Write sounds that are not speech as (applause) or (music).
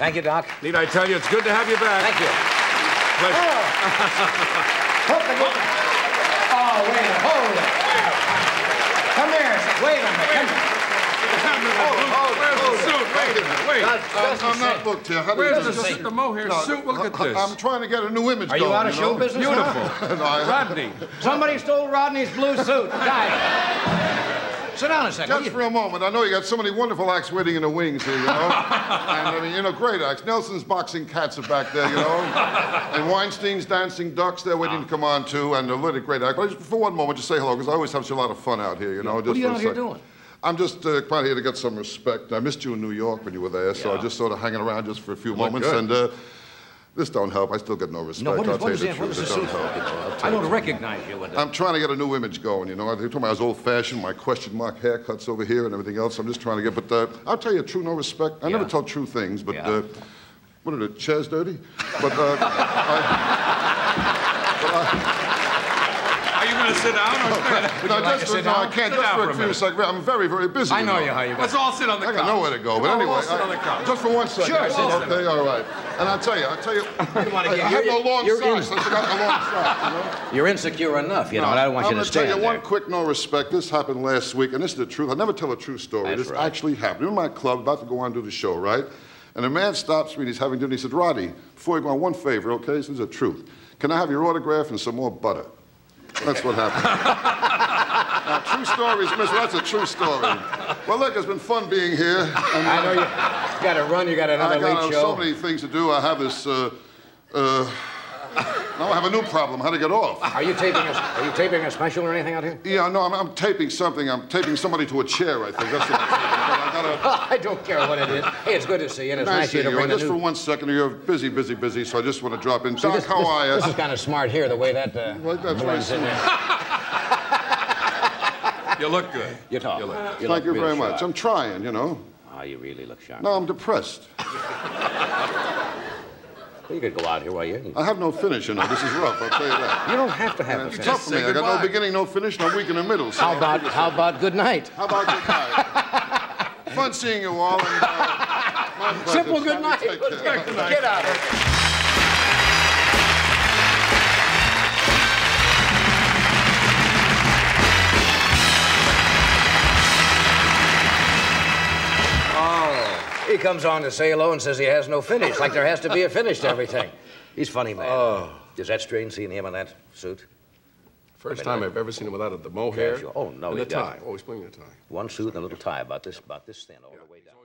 Thank you, Doc. Need I tell you, it's good to have you back. Thank you. Pleasure. Oh. Hope the good- Oh, wait a minute. Hold it. Come here. Wait a minute. Come here. Where's the suit? Wait a minute. Wait. I'm, I'm not booked here. How do you Where's the, suit, the mohair suit? Look at this. I'm trying to get a new image Are you going, out of show know? business? huh? Beautiful. (laughs) No, I- Rodney. Somebody stole Rodney's blue suit. Guy. Sit down a second. Just for a moment, I know you got so many wonderful acts waiting in the wings here, you know. (laughs) and I mean, you know, great acts. Nelson's boxing cats are back there, you know. (laughs) and Weinstein's dancing ducks, they're waiting to come on too. And a really great act. But just for one moment, just say hello, because I always have such a lot of fun out here, you know. Just are you out here doing? I'm just uh, out here to get some respect. I missed you in New York when you were there, so I'm just sort of hanging around just for a few moments. good. And uh, this don't help. I still get no respect. No, what is- I'll what tell you the truth. is It the don't help. You know. I'll tell I you don't the recognize you with I'm trying to get a new image going, you know. They told me I was old-fashioned, my question mark haircuts over here and everything else. I'm just trying to get, but uh, I'll tell you, true no respect. I never Yeah. tell true things, but Yeah. uh, what are the chairs dirty? But uh, Are you going to sit down or stand? no, you like just sit no, I can't. Sit Just for for a a few seconds. I'm very, very busy. I know you you how you Let's all sit on the I couch. got nowhere to go, but Come anyway, sit on the I- couch. just for one second. Sure, I sit okay, all right. And I'll tell you, I'll tell you, (laughs) wanna I, get- I have no you're- long socks. in- I forgot the long socks, you know. You're insecure enough, you know, and I don't want I'm you to gonna tell you one there. quick no respect. This happened last week, and this is the truth. I never tell a true story. That's this right. actually happened. In my club, about to go on and do the show, right? And a man stops me and he's having dinner. He said, Roddy, before you go on, one favor, okay? This is the truth. Can I have your autograph and some more butter? That's what happened. (laughs) now, true stories, mister. That's a true story. Well, look, it's been fun being here. And, I know you got to run. You got another I got late show. so many things to do. I have this. Uh, uh, now I have a new problem. How to get off? Are you taping a Are you taping a special or anything out here? Yeah, no, I'm, I'm taping something. I'm taping somebody to a chair, I think. That's what I gotta. (laughs) I don't care what it is. Hey, it's good to see you. and It's Nice nice you to bring the just for one second, you're busy, busy, busy, so I just want to drop in. See, Doc, this, how this, are you? This is kind of smart here, the way that. Uh, Well, that's very (laughs) blends in smart. there. You look good. You talk. You look. You Thank look you real very much. sharp. I'm trying, you know. Oh, you really look sharp. No, I'm depressed. Well, you could go out here while you're in. I have no finish, you know. This is rough, I'll tell you that. You don't have to have a It's finish. tough for me. say I got no beginning, no finish, no weak in the middle. So How about How about good night? How about good night? (laughs) Fun seeing you all. And, uh, my. Simple good night. Take Let's care. go. Get out of here. He comes on to say hello and says he has no finish, like there has to be a finish to everything. He's funny, man. Oh. Is that strange seeing him in that suit? First time I've ever seen him without the mohair. Casual. Oh, no, And he the tie. doesn't. Always playing the tie. One suit and a little tie about this, about this thin all the way down.